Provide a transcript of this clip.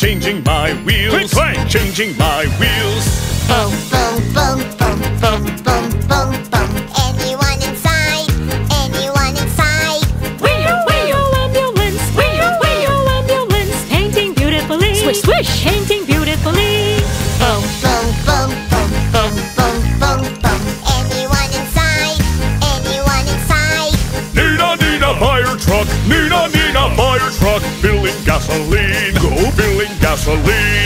changing my wheels. Changing my wheels. Boom, boom, boom, boom, boom, boom, Swish, swish. Painting beautifully. Boom, boom, boom, boom, boom, boom, boom, boom. Anyone inside? Anyone inside? Need a, need a fire truck, need a, need a fire truck, filling gasoline, go filling gasoline.